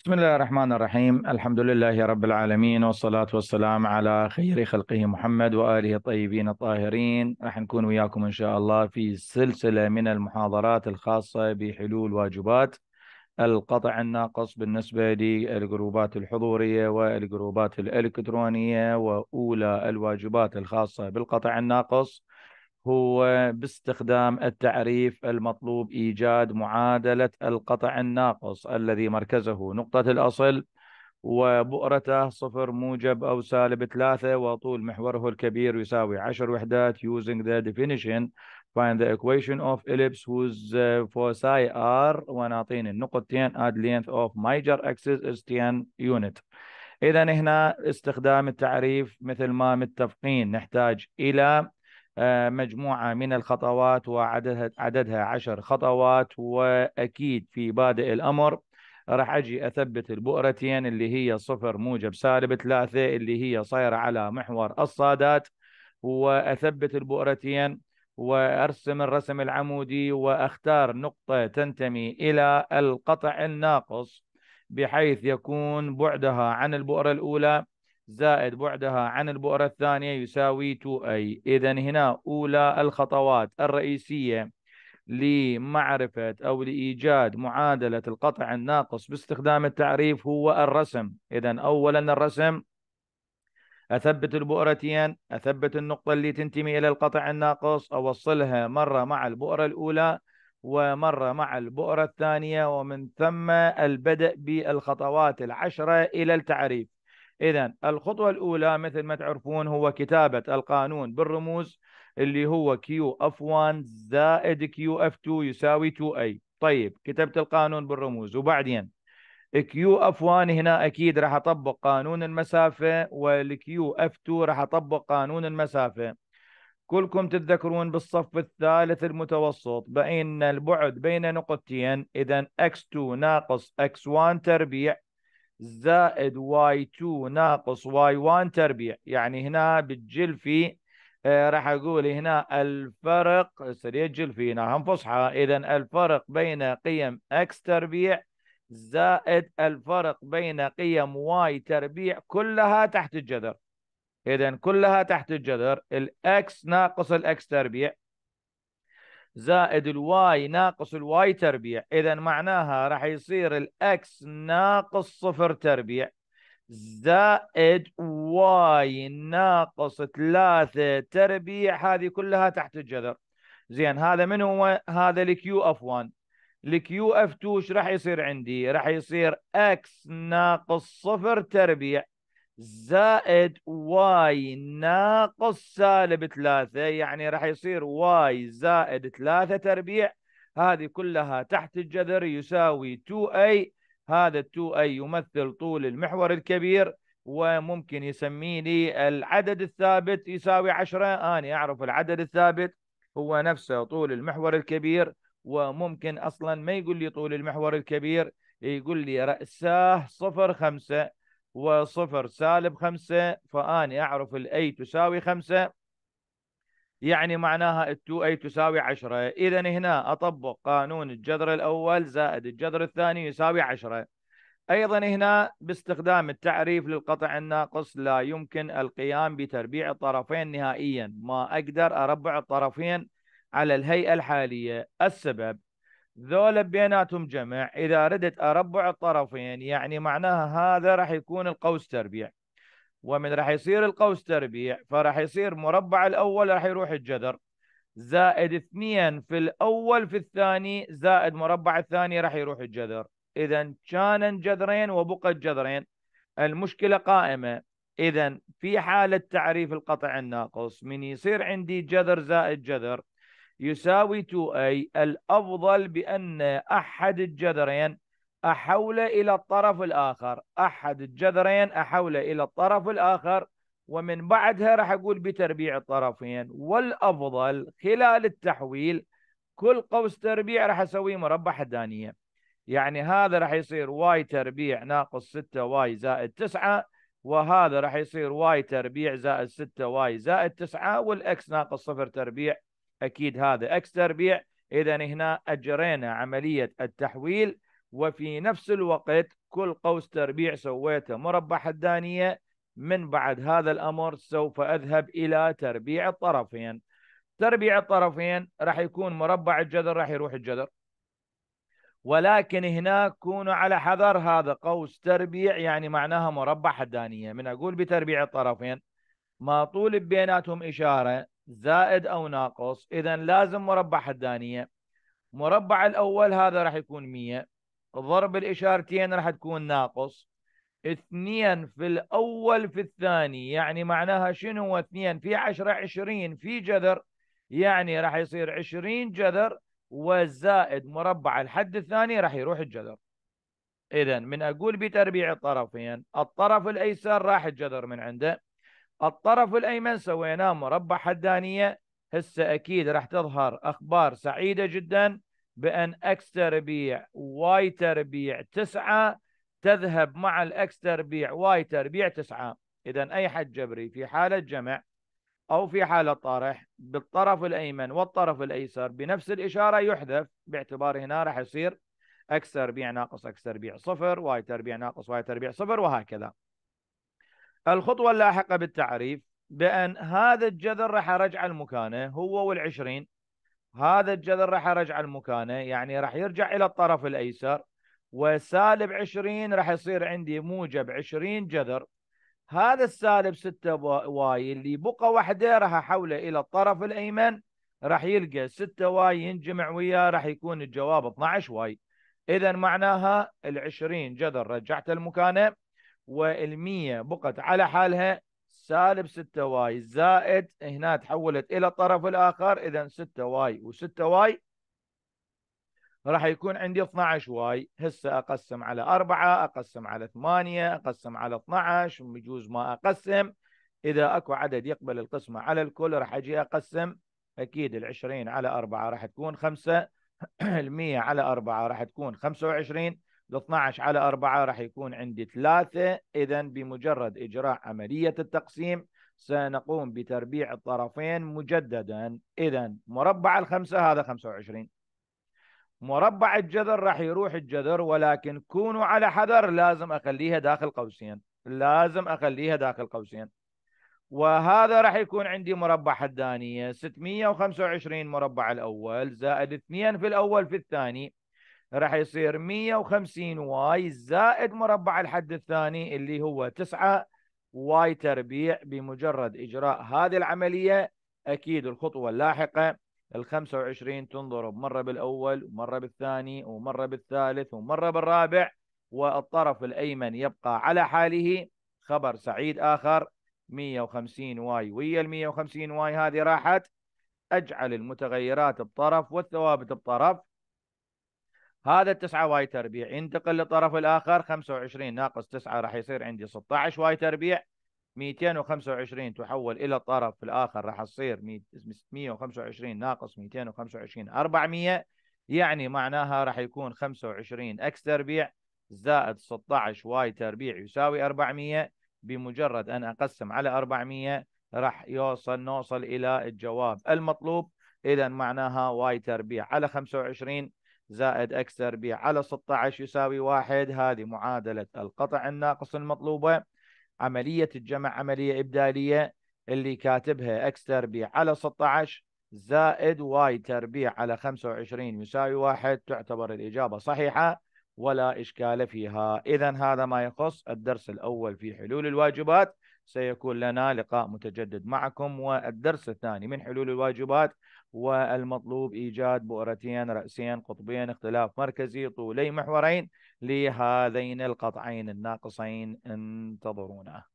بسم الله الرحمن الرحيم. الحمد لله رب العالمين والصلاة والسلام على خير خلقه محمد وآله الطيبين الطاهرين. راح نكون وياكم إن شاء الله في سلسلة من المحاضرات الخاصة بحلول واجبات. القطع الناقص بالنسبة للجروبات الحضورية والجروبات الإلكترونية وأولى الواجبات الخاصة بالقطع الناقص. هو باستخدام التعريف المطلوب إيجاد معادلة القطع الناقص الذي مركزه. نقطة الأصل وبؤرته صفر موجب أو سالب ثلاثة وطول محوره الكبير يساوي عشر وحدات using the definition. Find the equation of ellipse whose foci are. ونعطيني النقطتين add length of major axis is 10 unit. إذا هنا استخدام التعريف مثل ما متفقين. نحتاج إلى مجموعة من الخطوات وعددها عددها عشر خطوات وأكيد في بادئ الأمر راح أجي أثبت البؤرتين اللي هي صفر موجب سالب ثلاثة اللي هي صايرة على محور الصادات وأثبت البؤرتين وأرسم الرسم العمودي وأختار نقطة تنتمي إلى القطع الناقص بحيث يكون بعدها عن البؤرة الأولى زائد بعدها عن البؤرة الثانية يساوي 2A إذا هنا أولى الخطوات الرئيسية لمعرفة أو لإيجاد معادلة القطع الناقص باستخدام التعريف هو الرسم. إذا أولا الرسم أثبت البؤرتين أثبت النقطة اللي تنتمي إلى القطع الناقص أوصلها مرة مع البؤرة الأولى ومرة مع البؤرة الثانية ومن ثم البدء بالخطوات العشرة إلى التعريف. إذا الخطوة الأولى مثل ما تعرفون هو كتابة القانون بالرموز اللي هو Q f 1 زائد Q f 2 يساوي 2A طيب كتبت القانون بالرموز. وبعدين QF1 هنا أكيد راح أطبق قانون المسافة وال QF2 راح أطبق قانون المسافة. كلكم تتذكرون بالصف الثالث المتوسط بين البعد بين نقطتين. إذا x2 ناقص x1 تربيع زائد y 2 ناقص y 1 تربيع. يعني هنا بتجل في آه راح أقول هنا الفرق سيجل في هنا هم فصحى. إذا الفرق بين قيم x تربيع زائد الفرق بين قيم y تربيع كلها تحت الجذر. إذا كلها تحت الجذر الاكس ناقص الاكس تربيع. زائد ال y ناقص ال y تربيع. إذا معناها راح يصير ال x ناقص صفر تربيع. زائد y ناقص ثلاثة تربيع. هذه كلها تحت الجذر. زين هذا من هو؟ هذا ال QF1 ال QF2 إيش راح يصير عندي؟ راح يصير x ناقص صفر تربيع. زائد y ناقص سالب ثلاثة يعني راح يصير y زائد ثلاثة تربيع. هذه كلها تحت الجذر يساوي 2A هذا 2A يمثل طول المحور الكبير وممكن يسمي لي العدد الثابت يساوي 10 أنا أعرف العدد الثابت هو نفسه طول المحور الكبير وممكن أصلا ما يقول لي طول المحور الكبير يقول لي رأساه صفر خمسة. وصفر سالب خمسة فأني أعرف الأي تساوي خمسة. يعني معناها التو أي تساوي عشرة. إذا هنا أطبق قانون الجذر الأول زائد الجذر الثاني يساوي عشرة. أيضا هنا باستخدام التعريف للقطع الناقص لا يمكن القيام بتربيع الطرفين نهائيا. ما أقدر أربع الطرفين على الهيئة الحالية. السبب ذولا بيناتهم جمع. إذا ردت أربع الطرفين يعني معناها هذا راح يكون القوس تربيع. ومن راح يصير القوس تربيع فراح يصير مربع الأول راح يروح الجذر زائد اثنين في الأول في الثاني زائد مربع الثاني راح يروح الجذر إذا كان جذرين وبقى جذرين. المشكلة قائمة. إذا في حالة تعريف القطع الناقص. من يصير عندي جذر زائد جذر يساوي 2A الأفضل بأن أحد الجذرين أحول إلى الطرف الآخر. أحد الجذرين أحول إلى الطرف الآخر ومن بعدها راح أقول بتربيع الطرفين. والأفضل خلال التحويل كل قوس تربيع راح أسويه مربع حدانية. يعني هذا راح يصير y تربيع ناقص 6 y زائد 9 وهذا راح يصير y تربيع زائد 6 y زائد 9 وال x ناقص صفر تربيع. أكيد هذا. x تربيع إذا هنا أجرينا عملية التحويل وفي نفس الوقت كل قوس تربيع سويته. مربع حدانية من بعد هذا الأمر سوف أذهب إلى تربيع الطرفين. تربيع الطرفين راح يكون مربع الجذر راح يروح الجذر. ولكن هنا كونوا على حذر هذا قوس تربيع يعني معناها مربع حدانية من أقول بتربيع الطرفين ما طول بيناتهم إشارة زائد أو ناقص. إذا لازم مربع حدانية. مربع الأول هذا راح يكون 100 ضرب الإشارتين راح تكون ناقص. اثنين في الأول في الثاني يعني معناها شنو هو اثنين؟ في عشرة عشرين في جذر يعني راح يصير عشرين جذر وزائد مربع الحد الثاني راح يروح الجذر. إذا من أقول بتربيع الطرفين الطرف الأيسر راح الجذر من عنده. الطرف الأيمن سويناه مربع حدانية. هسه أكيد راح تظهر أخبار سعيدة جدا بأن x تربيع y تربيع تسعة تذهب مع ال x تربيع y تربيع تسعة. إذا أي حد جبري في حالة جمع أو في حالة طرح بالطرف الأيمن والطرف الأيسر بنفس الإشارة يحذف. باعتبار هنا راح يصير أكس تربيع ناقص أكس تربيع صفر واي تربيع ناقص واي تربيع صفر وهكذا. الخطوة اللاحقة بالتعريف بأن هذا الجذر راح أرجعه لمكانه هو والعشرين. هذا الجذر راح أرجعه لمكانه يعني راح يرجع إلى الطرف الأيسر. وسالب عشرين راح يصير عندي موجب عشرين جذر. هذا السالب ستة y اللي بقى وحده راح أحوله إلى الطرف الأيمن راح يلقى ستة y ينجمع وياه راح يكون الجواب 12 y. إذا معناها العشرين جذر رجعت لمكانه. والمية بقت على حالها سالب 6 y. زائد هنا تحولت إلى الطرف الآخر إذا 6 y. و6 y راح يكون عندي 12 واي. هسه أقسم على 4 أقسم على 8 أقسم على 12 بجوز ما أقسم إذا أكو عدد يقبل القسمة على الكل راح أجي أقسم. أكيد العشرين على 4 راح تكون 5 المية على 4 راح تكون 25 ال 12 على 4 راح يكون عندي 3 إذا بمجرد إجراء عملية التقسيم سنقوم بتربيع الطرفين مجددا. إذا مربع الخمسة هذا 25 مربع الجذر راح يروح الجذر ولكن كونوا على حذر لازم أخليها داخل قوسين. لازم أخليها داخل قوسين. وهذا راح يكون عندي مربع حدانية 625 مربع الأول زائد 2 في الأول في الثاني. راح يصير 150 واي زائد مربع الحد الثاني اللي هو 9 واي تربيع بمجرد إجراء هذه العملية. أكيد الخطوة اللاحقة ال 25 تنضرب مرة بالأول ومرة بالثاني ومرة بالثالث ومرة بالرابع والطرف الأيمن يبقى على حاله. خبر سعيد آخر 150 y ويا ال 150 y هذه راحت. أجعل المتغيرات بطرف والثوابت بطرف. هذا التسعة y تربيع ينتقل للطرف الآخر 25 ناقص 9 راح يصير عندي 16 y تربيع 225 تحول إلى الطرف الآخر راح تصير 125 ناقص 225 400 يعني معناها راح يكون 25 x تربيع زائد 16 y تربيع يساوي 400 بمجرد أن أقسم على 400 راح يوصل نوصل إلى الجواب المطلوب. إذا معناها y تربيع على 25 زائد x تربيع على 16 يساوي واحد. هذه معادلة القطع الناقص المطلوبة. عملية الجمع عملية إبدالية. اللي كاتبها x تربيع على 16 زائد y تربيع على 25 يساوي واحد. تعتبر الإجابة صحيحة ولا إشكال فيها. إذا هذا ما يخص الدرس الأول في حلول الواجبات. سيكون لنا لقاء متجدد معكم والدرس الثاني من حلول الواجبات والمطلوب إيجاد بؤرتين رأسين قطبين اختلاف مركزي طولي محورين لهذين القطعين الناقصين انتظرونا.